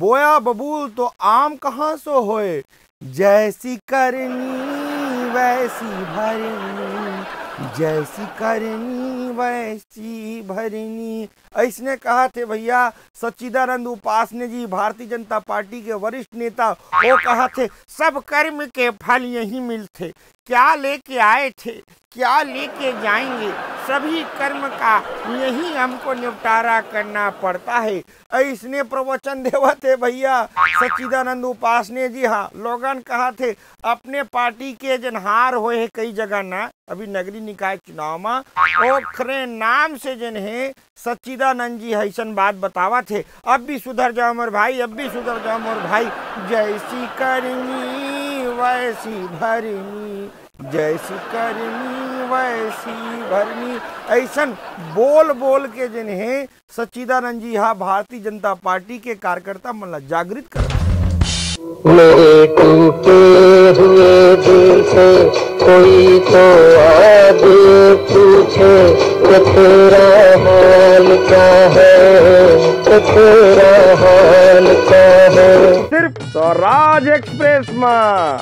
बोया बबूल तो आम कहाँ सो होए? जैसी करनी, वैसी भरनी। जैसी करनी, वैसी भरनी। ऐसने कहा थे भैया, सच्चिदानंद उपासने जी, भारतीय जनता पार्टी के वरिष्ठ नेता, वो कहा थे, सब कर्म के फल यही मिलते। क्या लेके आए थे? क्या लेके जाएँगे? सभी कर्म का यही हमको निपटारा करना पड़ता है। ऐसने प्रवचन देवा थे भैया। सच्चिदानंद उपासने जी हाँ लोगन कहा थे, अपने पार्टी के जनहार हुए है कई जगह ना। अभी नगरी निकाय चुनाव में ओखरे नाम से जन है सच्चिदानंद जी, ऐसन बात बतावा थे। अब भी सुधर जाओ मोर भाई, अब भी सुधर जाओ मोर भाई। जैसी करनी, वैसी भरनी, जैसी करनी। वैसी भरनी। ऐसन बोल बोल के जिन्हें सच्चिदानंद जी हाँ भारतीय जनता पार्टी के कार्यकर्ता मतलब जागृत कर मेरे टूटे हुए दिल से कोई तो आगे पूछे कि तेरा हाल क्या है? कि तेरा हाल क्या है? सिर्फ़ स्वराज एक्सप्रेस में।